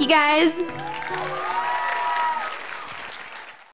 Thank you guys.